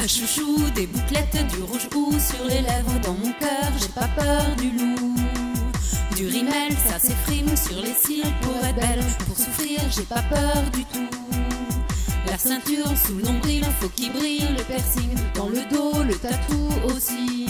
Un chouchou, des bouclettes, du rouge ou sur les lèvres. Dans mon cœur, j'ai pas peur du loup. Du rimel, ça s'effrime sur les cils pour être belle. Pour souffrir, j'ai pas peur du tout. La ceinture sous le nombril, faut qu'il brille le piercing. Dans le dos, le tatou aussi.